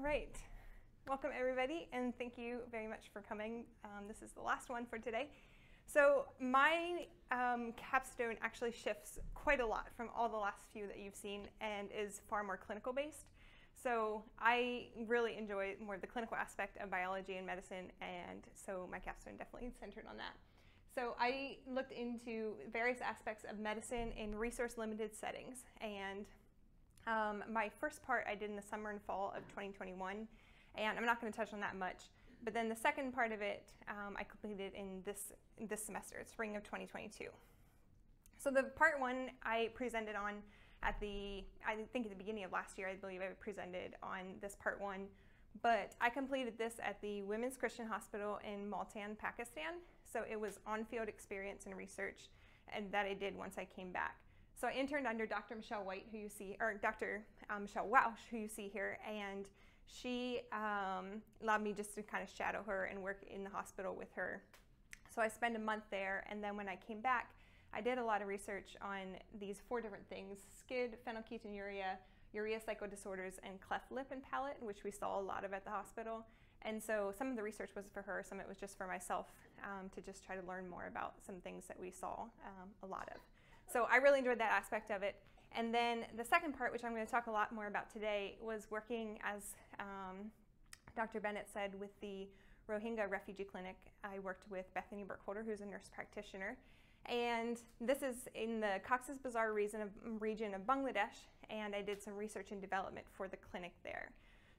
All right. Welcome, everybody, and thank you very much for coming. Um, this is the last one for today. So, my um, capstone actually shifts quite a lot from all the last few that you've seen and is far more clinical based. So, I really enjoy more of the clinical aspect of biology and medicine, and so my capstone definitely centered on that. So, I looked into various aspects of medicine in resource limited settings, and um, my first part I did in the summer and fall of 2021 and I'm not going to touch on that much. But then the second part of it um, I completed in this this semester, spring of 2022. So the part one I presented on at the I think at the beginning of last year I believe I presented on this part one, but I completed this at the Women's Christian Hospital in Multan, Pakistan. So it was on-field experience and research, and that I did once I came back. So I interned under Dr. Michelle White, who you see, or Dr. Um, Michelle Walsh, who you see here, and she um, allowed me just to kind of shadow her and work in the hospital with her. So I spent a month there, and then when I came back, I did a lot of research on these four different things SCID, phenylketonuria, urea cycle disorders, and cleft lip and palate, which we saw a lot of at the hospital. And so some of the research was for her, some of it was just for myself um, to just try to learn more about some things that we saw um, a lot of. So I really enjoyed that aspect of it. And then the second part, which I'm going to talk a lot more about today, was working as um, Dr. Bennett said with the Rohingya Refugee Clinic. I worked with Bethany Burkholder, who's a nurse practitioner. And this is in the Cox's Bazar region of, region of Bangladesh, and I did some research and development for the clinic there.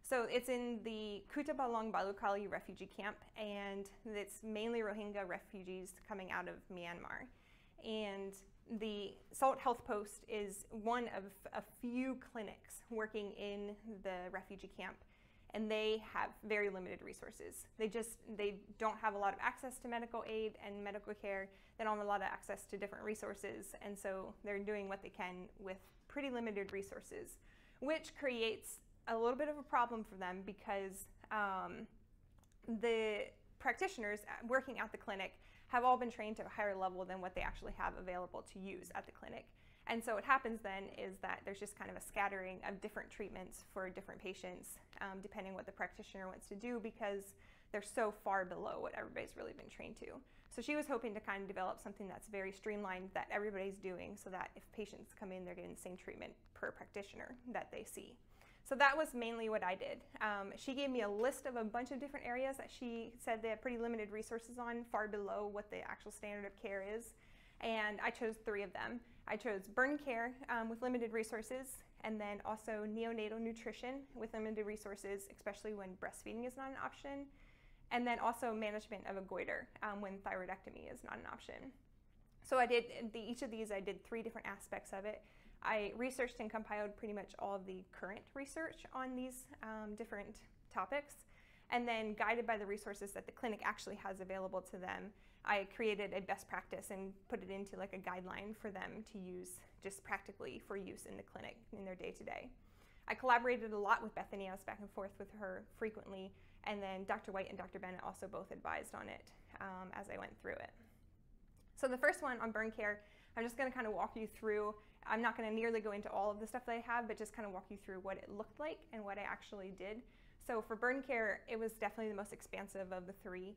So it's in the Kutupalong Balukhali refugee camp, and it's mainly Rohingya refugees coming out of Myanmar. And the Salt Health Post is one of a few clinics working in the refugee camp and they have very limited resources. They just they don't have a lot of access to medical aid and medical care. They don't have a lot of access to different resources and so they're doing what they can with pretty limited resources, which creates a little bit of a problem for them because um, the practitioners working at the clinic have all been trained to a higher level than what they actually have available to use at the clinic. And so what happens then is that there's just kind of a scattering of different treatments for different patients, um, depending what the practitioner wants to do because they're so far below what everybody's really been trained to. So she was hoping to kind of develop something that's very streamlined that everybody's doing so that if patients come in, they're getting the same treatment per practitioner that they see. So that was mainly what I did. Um, she gave me a list of a bunch of different areas that she said they have pretty limited resources on, far below what the actual standard of care is. And I chose three of them. I chose burn care um, with limited resources, and then also neonatal nutrition with limited resources, especially when breastfeeding is not an option, and then also management of a goiter um, when thyroidectomy is not an option. So I did the, each of these, I did three different aspects of it. I researched and compiled pretty much all of the current research on these um, different topics. And then, guided by the resources that the clinic actually has available to them, I created a best practice and put it into like a guideline for them to use just practically for use in the clinic in their day to day. I collaborated a lot with Bethany. I was back and forth with her frequently. And then Dr. White and Dr. Bennett also both advised on it um, as I went through it. So, the first one on burn care, I'm just going to kind of walk you through I'm not going to nearly go into all of the stuff that I have, but just kind of walk you through what it looked like and what I actually did. So for burn care, it was definitely the most expansive of the three.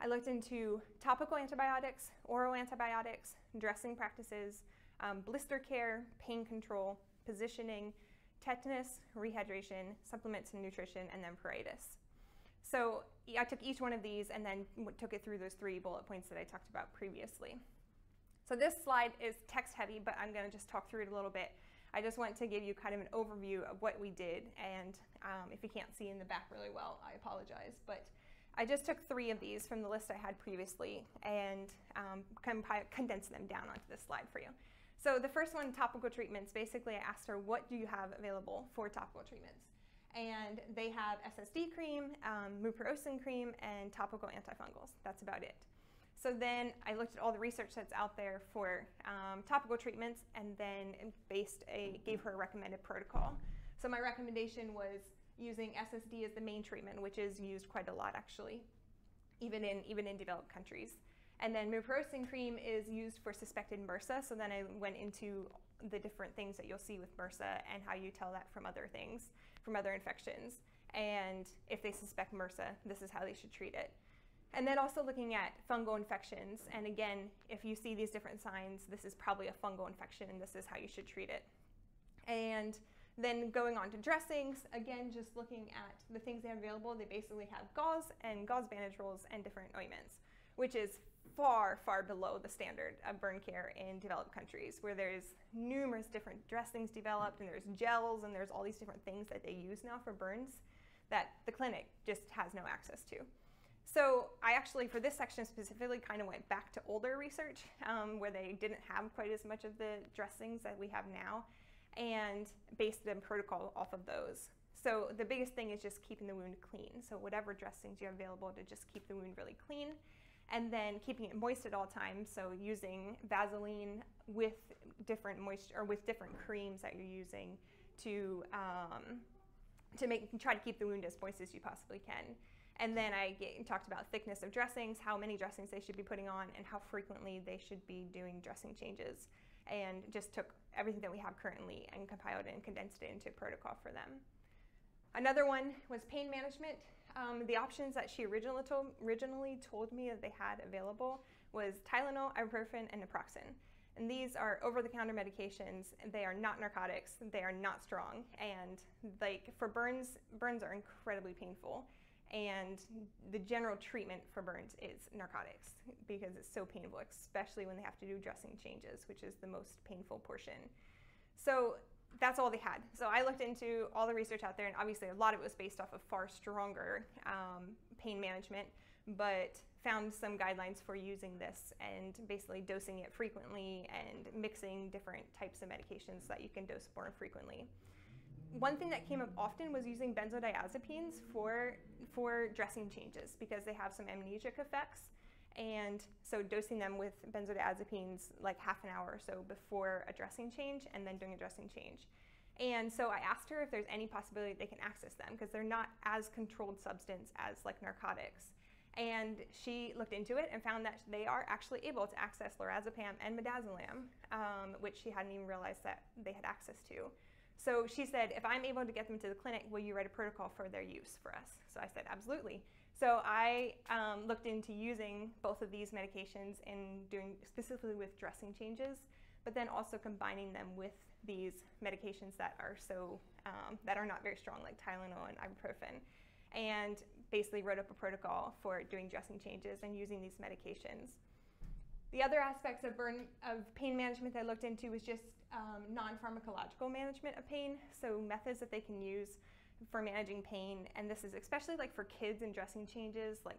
I looked into topical antibiotics, oral antibiotics, dressing practices, um, blister care, pain control, positioning, tetanus, rehydration, supplements and nutrition, and then pruritus. So I took each one of these and then took it through those three bullet points that I talked about previously. So this slide is text heavy, but I'm going to just talk through it a little bit. I just want to give you kind of an overview of what we did, and um, if you can't see in the back really well, I apologize. But I just took three of these from the list I had previously and um, condensed them down onto this slide for you. So the first one, topical treatments, basically I asked her, what do you have available for topical treatments? And they have SSD cream, um, mupirocin cream, and topical antifungals. That's about it. So then I looked at all the research that's out there for um, topical treatments and then based a, gave her a recommended protocol. So my recommendation was using SSD as the main treatment, which is used quite a lot actually, even in, even in developed countries. And then mupirocin cream is used for suspected MRSA. So then I went into the different things that you'll see with MRSA and how you tell that from other things, from other infections. And if they suspect MRSA, this is how they should treat it. And then also looking at fungal infections. And again, if you see these different signs, this is probably a fungal infection and this is how you should treat it. And then going on to dressings, again, just looking at the things they have available, they basically have gauze and gauze bandage rolls and different ointments, which is far, far below the standard of burn care in developed countries where there's numerous different dressings developed and there's gels and there's all these different things that they use now for burns that the clinic just has no access to. So I actually, for this section specifically, kind of went back to older research um, where they didn't have quite as much of the dressings that we have now and based the protocol off of those. So the biggest thing is just keeping the wound clean. So whatever dressings you have available to just keep the wound really clean and then keeping it moist at all times. So using Vaseline with different moisture or with different creams that you're using to um, to make try to keep the wound as moist as you possibly can. And then I get, talked about thickness of dressings, how many dressings they should be putting on, and how frequently they should be doing dressing changes. And just took everything that we have currently and compiled it and condensed it into a protocol for them. Another one was pain management. Um, the options that she originally told, originally told me that they had available was Tylenol, ibuprofen, and naproxen. And these are over-the-counter medications. They are not narcotics. They are not strong. And like for burns, burns are incredibly painful. And the general treatment for burns is narcotics because it's so painful, especially when they have to do dressing changes, which is the most painful portion. So that's all they had. So I looked into all the research out there, and obviously a lot of it was based off of far stronger um, pain management, but found some guidelines for using this and basically dosing it frequently and mixing different types of medications so that you can dose more frequently. One thing that came up often was using benzodiazepines for, for dressing changes because they have some amnesic effects. And so dosing them with benzodiazepines like half an hour or so before a dressing change and then doing a dressing change. And so I asked her if there's any possibility they can access them because they're not as controlled substance as like narcotics. And she looked into it and found that they are actually able to access lorazepam and midazolam, um, which she hadn't even realized that they had access to. So she said, if I'm able to get them to the clinic, will you write a protocol for their use for us? So I said, absolutely. So I um, looked into using both of these medications and doing specifically with dressing changes, but then also combining them with these medications that are so um, that are not very strong, like Tylenol and ibuprofen, and basically wrote up a protocol for doing dressing changes and using these medications. The other aspects of burn of pain management that I looked into was just um, non-pharmacological management of pain, so methods that they can use for managing pain. And this is especially like for kids and dressing changes, like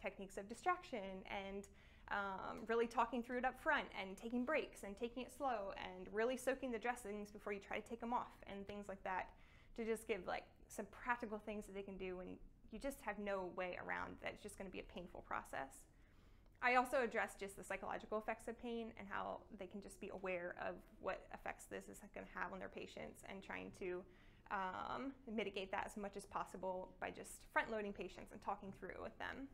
techniques of distraction and um, really talking through it up front and taking breaks and taking it slow and really soaking the dressings before you try to take them off and things like that to just give like some practical things that they can do when you just have no way around that it's just going to be a painful process. I also address just the psychological effects of pain and how they can just be aware of what effects this is going to have on their patients and trying to um, mitigate that as much as possible by just front loading patients and talking through it with them.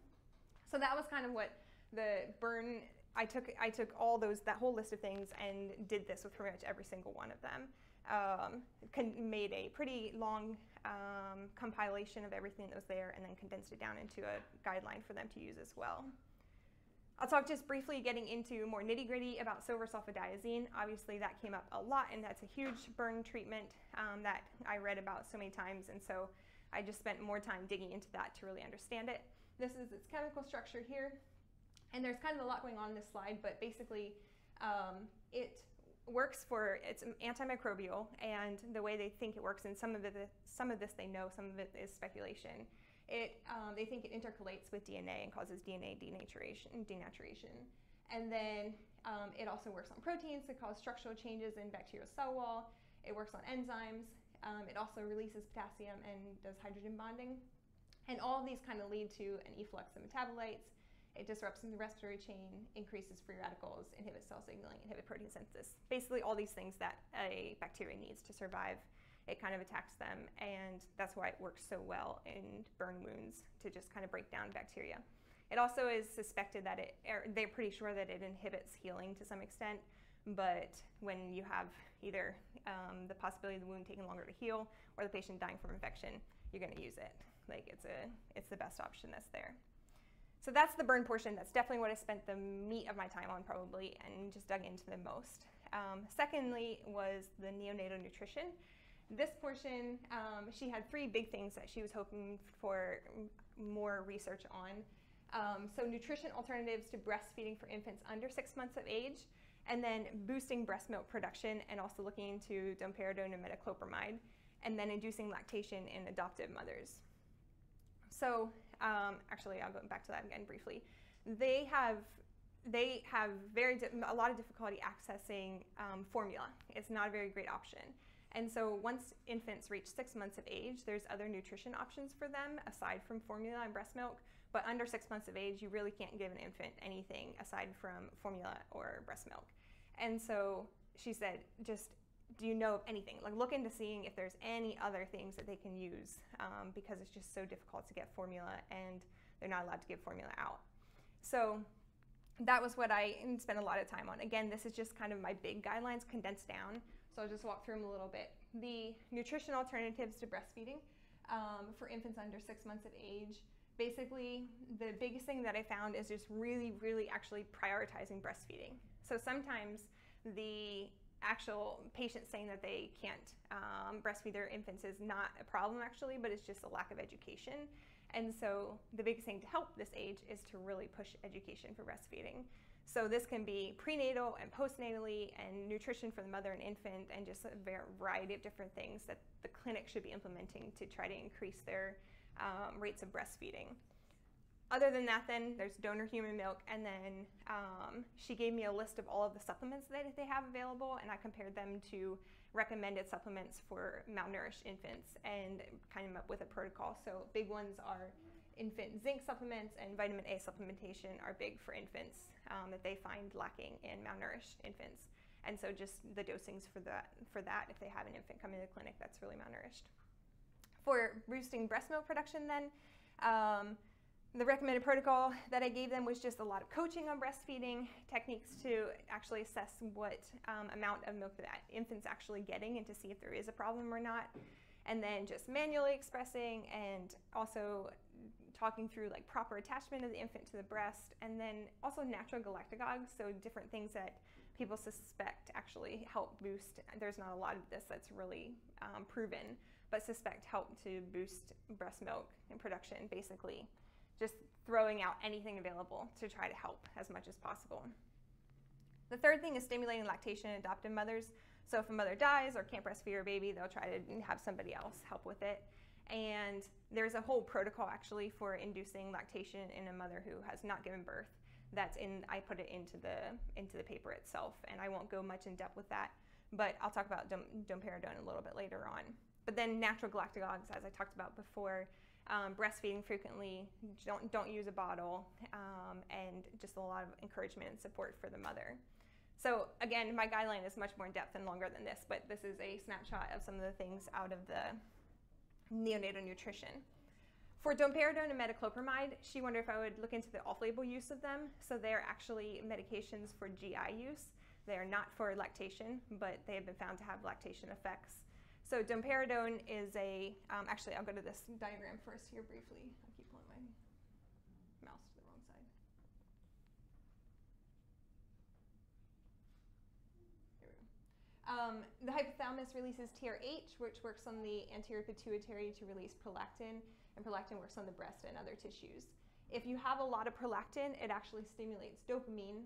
So that was kind of what the burn. I took I took all those that whole list of things and did this with pretty much every single one of them. Um, made a pretty long um, compilation of everything that was there and then condensed it down into a guideline for them to use as well. I'll talk just briefly getting into more nitty gritty about silver sulfadiazine. Obviously that came up a lot and that's a huge burn treatment um, that I read about so many times and so I just spent more time digging into that to really understand it. This is its chemical structure here and there's kind of a lot going on in this slide but basically um, it works for it's antimicrobial and the way they think it works and some of it some of this they know some of it is speculation it, um, they think it intercalates with DNA and causes DNA denaturation. denaturation. And then um, it also works on proteins to cause structural changes in bacterial cell wall. It works on enzymes. Um, it also releases potassium and does hydrogen bonding. And all of these kind of lead to an efflux of metabolites. It disrupts the respiratory chain, increases free radicals, inhibits cell signaling, inhibits protein synthesis. Basically all these things that a bacteria needs to survive it kind of attacks them, and that's why it works so well in burn wounds to just kind of break down bacteria. It also is suspected that it, they're pretty sure that it inhibits healing to some extent, but when you have either um, the possibility of the wound taking longer to heal or the patient dying from infection, you're going to use it. Like it's a it's the best option that's there. So that's the burn portion. That's definitely what I spent the meat of my time on probably and just dug into the most. Um, secondly was the neonatal nutrition. This portion, um, she had three big things that she was hoping for more research on. Um, so nutrition alternatives to breastfeeding for infants under six months of age, and then boosting breast milk production and also looking into domperidone and metoclopramide, and then inducing lactation in adoptive mothers. So um, actually, I'll go back to that again briefly. They have they have very a lot of difficulty accessing um, formula. It's not a very great option. And so once infants reach six months of age, there's other nutrition options for them aside from formula and breast milk. But under six months of age, you really can't give an infant anything aside from formula or breast milk. And so she said, just do you know of anything? Like look into seeing if there's any other things that they can use um, because it's just so difficult to get formula and they're not allowed to give formula out. So that was what I spent a lot of time on. Again, this is just kind of my big guidelines condensed down. So I'll just walk through them a little bit. The nutrition alternatives to breastfeeding um, for infants under six months of age. Basically, the biggest thing that I found is just really, really actually prioritizing breastfeeding. So sometimes the actual patient saying that they can't um, breastfeed their infants is not a problem actually, but it's just a lack of education. And so the biggest thing to help this age is to really push education for breastfeeding. So this can be prenatal and postnatally and nutrition for the mother and infant and just a variety of different things that the clinic should be implementing to try to increase their um, rates of breastfeeding. Other than that, then there's donor human milk, and then um, she gave me a list of all of the supplements that they have available, and I compared them to recommended supplements for malnourished infants and kind of up with a protocol. So big ones are infant zinc supplements and vitamin A supplementation are big for infants um, that they find lacking in malnourished infants. And so just the dosings for that, for that, if they have an infant come into the clinic that's really malnourished. For boosting breast milk production then, um, the recommended protocol that I gave them was just a lot of coaching on breastfeeding techniques to actually assess what um, amount of milk that infant's actually getting and to see if there is a problem or not. And then just manually expressing and also talking through like proper attachment of the infant to the breast and then also natural galactagogues, so different things that people suspect actually help boost. There's not a lot of this that's really um, proven, but suspect help to boost breast milk and production basically just throwing out anything available to try to help as much as possible. The third thing is stimulating lactation in adoptive mothers. So if a mother dies or can't breastfeed her baby, they'll try to have somebody else help with it. And there's a whole protocol actually for inducing lactation in a mother who has not given birth. That's in, I put it into the, into the paper itself, and I won't go much in depth with that, but I'll talk about dom, domperidone a little bit later on. But then natural galactagogues, as I talked about before, um, breastfeeding frequently, don't, don't use a bottle, um, and just a lot of encouragement and support for the mother. So again, my guideline is much more in depth and longer than this, but this is a snapshot of some of the things out of the neonatal nutrition. For domperidone and metoclopramide, she wondered if I would look into the off-label use of them. So they're actually medications for GI use. They are not for lactation, but they have been found to have lactation effects. So domperidone is a, um, actually I'll go to this diagram first here briefly. I keep pulling my mouse to the wrong side. Here we go. Um, the hypothalamus releases TRH, which works on the anterior pituitary to release prolactin, and prolactin works on the breast and other tissues. If you have a lot of prolactin, it actually stimulates dopamine.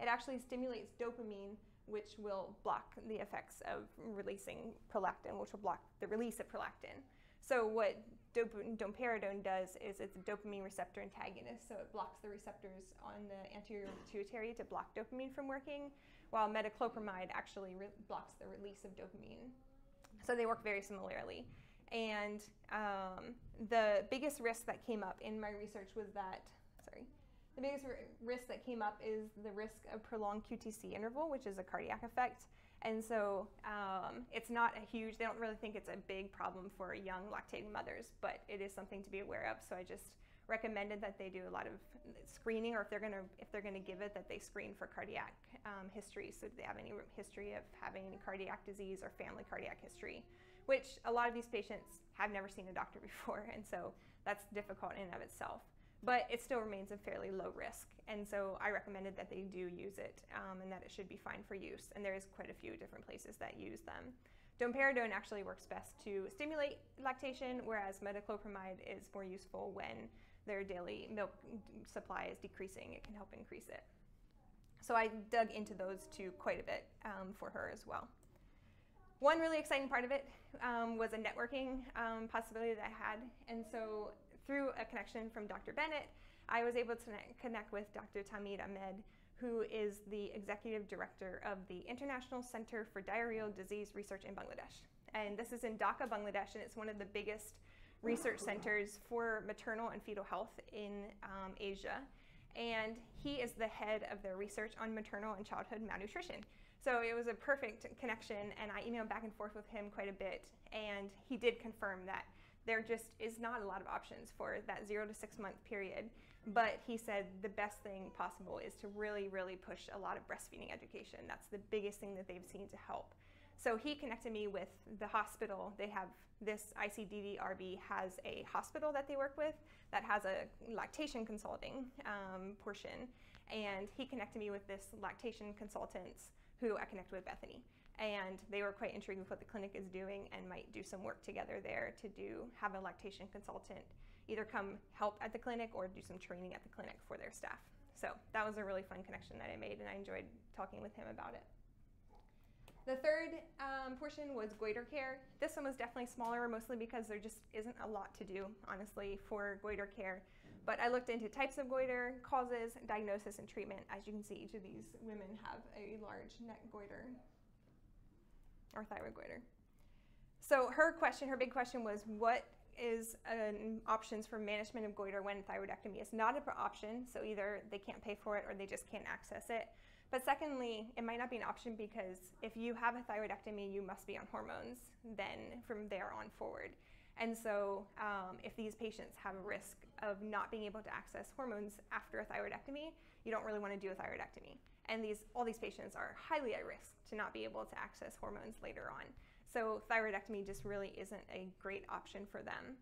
It actually stimulates dopamine which will block the effects of releasing prolactin, which will block the release of prolactin. So what domperidone does is it's a dopamine receptor antagonist, so it blocks the receptors on the anterior pituitary to block dopamine from working, while metoclopramide actually blocks the release of dopamine. So they work very similarly. And um, the biggest risk that came up in my research was that sorry, the biggest risk that came up is the risk of prolonged QTC interval, which is a cardiac effect. And so um, it's not a huge, they don't really think it's a big problem for young lactating mothers, but it is something to be aware of. So I just recommended that they do a lot of screening or if they're going to if they're going to give it that they screen for cardiac um, history so do they have any history of having any cardiac disease or family cardiac history which a lot of these patients have never seen a doctor before, and so that's difficult in and of itself. But it still remains a fairly low risk, and so I recommended that they do use it um, and that it should be fine for use. And there is quite a few different places that use them. Domperidone actually works best to stimulate lactation, whereas metoclopramide is more useful when their daily milk supply is decreasing. It can help increase it. So I dug into those two quite a bit um, for her as well. One really exciting part of it um, was a networking um, possibility that I had. And so through a connection from Dr. Bennett, I was able to connect with Dr. Tahmeed Ahmed, who is the executive director of the International Center for Diarrheal Disease Research in Bangladesh. And this is in Dhaka, Bangladesh, and it's one of the biggest research centers for maternal and fetal health in um, Asia. And he is the head of their research on maternal and childhood malnutrition. So it was a perfect connection, and I emailed back and forth with him quite a bit, and he did confirm that there just is not a lot of options for that zero to six month period. But he said the best thing possible is to really, really push a lot of breastfeeding education. That's the biggest thing that they've seen to help. So he connected me with the hospital. They have this ICDDRB has a hospital that they work with that has a lactation consulting um, portion. And he connected me with this lactation consultants who I connected with Bethany and they were quite intrigued with what the clinic is doing and might do some work together there to do have a lactation consultant either come help at the clinic or do some training at the clinic for their staff. So that was a really fun connection that I made and I enjoyed talking with him about it. The third um, portion was goiter care. This one was definitely smaller, mostly because there just isn't a lot to do, honestly, for goiter care. But I looked into types of goiter, causes, diagnosis, and treatment. As you can see, each of these women have a large neck goiter or thyroid goiter. So her question, her big question was, what is um, options for management of goiter when thyroidectomy is not an option? So either they can't pay for it or they just can't access it. But secondly, it might not be an option because if you have a thyroidectomy, you must be on hormones then from there on forward. And so, um, if these patients have a risk of not being able to access hormones after a thyroidectomy, you don't really want to do a thyroidectomy. And these, all these patients are highly at risk to not be able to access hormones later on. So thyroidectomy just really isn't a great option for them.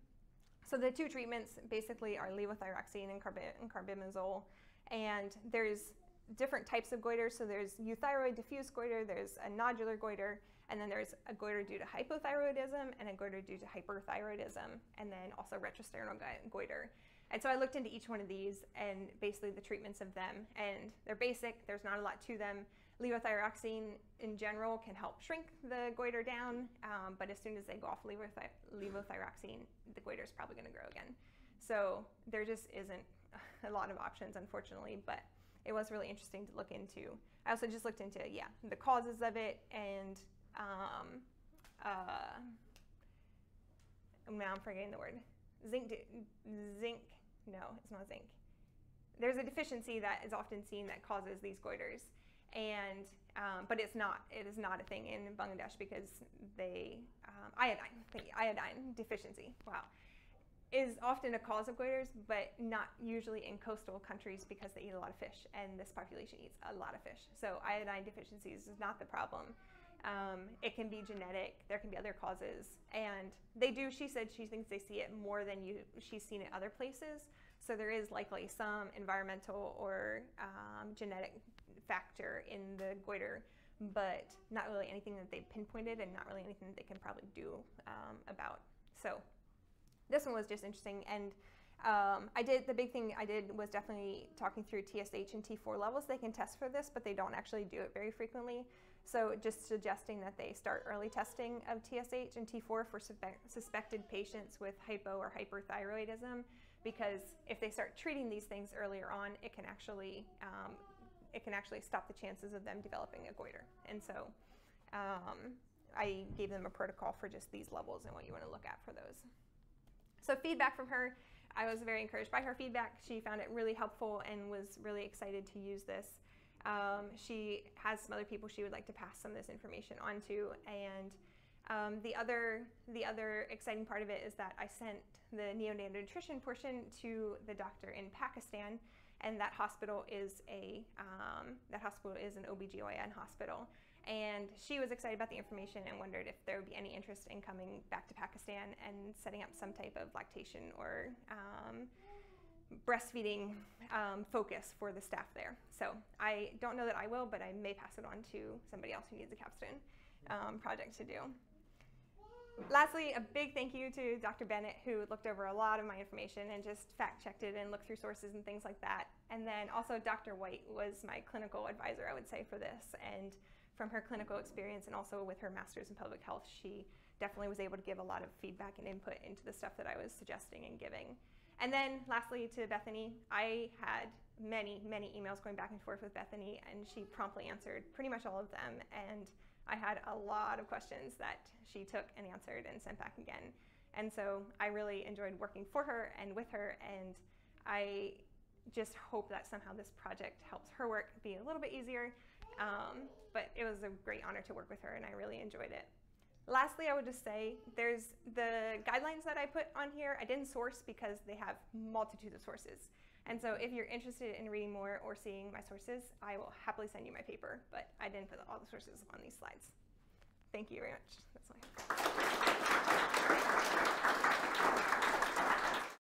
So the two treatments basically are levothyroxine and, carbi- and carbimazole. And there's different types of goiter. So there's euthyroid diffuse goiter, there's a nodular goiter, and then there's a goiter due to hypothyroidism and a goiter due to hyperthyroidism, and then also retrosternal goiter. And so I looked into each one of these and basically the treatments of them. And they're basic, there's not a lot to them. Levothyroxine in general can help shrink the goiter down, um, but as soon as they go off levothy- levothyroxine, the goiter is probably going to grow again. So there just isn't a lot of options, unfortunately, but it was really interesting to look into. I also just looked into, yeah, the causes of it and um, uh, now I'm forgetting the word. Zinc, zinc, no, it's not zinc. There's a deficiency that is often seen that causes these goiters. And um, but it's not it is not a thing in Bangladesh because they um, iodine iodine deficiency wow is often a cause of goiters but not usually in coastal countries because they eat a lot of fish and this population eats a lot of fish. So iodine deficiencies is not the problem um, it can be genetic there can be other causes and they do she said she thinks they see it more than you she's seen it other places so there is likely some environmental or um, genetic factor in the goiter, but not really anything that they pinpointed and not really anything that they can probably do um, about. So this one was just interesting. And um, I did, the big thing I did was definitely talking through TSH and T4 levels. They can test for this, but they don't actually do it very frequently. So just suggesting that they start early testing of TSH and T4 for suspected patients with hypo or hyperthyroidism, because if they start treating these things earlier on, it can actually um, it can actually stop the chances of them developing a goiter. And so um, I gave them a protocol for just these levels and what you want to look at for those. So feedback from her, I was very encouraged by her feedback. She found it really helpful and was really excited to use this. Um, she has some other people she would like to pass some of this information on to. And um, the other the other exciting part of it is that I sent the neonatal nutrition portion to the doctor in Pakistan and that hospital is a um, that hospital is an OBGYN hospital. And she was excited about the information and wondered if there would be any interest in coming back to Pakistan and setting up some type of lactation or um, breastfeeding um, focus for the staff there. So I don't know that I will, but I may pass it on to somebody else who needs a capstone um, project to do. Lastly, a big thank you to Dr. Bennett, who looked over a lot of my information and just fact checked it and looked through sources and things like that. And then also Dr. White was my clinical advisor, I would say, for this. And from her clinical experience and also with her master's in public health, she definitely was able to give a lot of feedback and input into the stuff that I was suggesting and giving. And then lastly to Bethany, I had many, many emails going back and forth with Bethany, and she promptly answered pretty much all of them. And I had a lot of questions that she took and answered and sent back again. And so I really enjoyed working for her and with her, and I just hope that somehow this project helps her work be a little bit easier. Um, but it was a great honor to work with her, and I really enjoyed it. Lastly, I would just say there's the guidelines that I put on here. I didn't source because they have multitudes of sources. And so if you're interested in reading more or seeing my sources, I will happily send you my paper, but I didn't put all the sources on these slides. Thank you very much. That's all.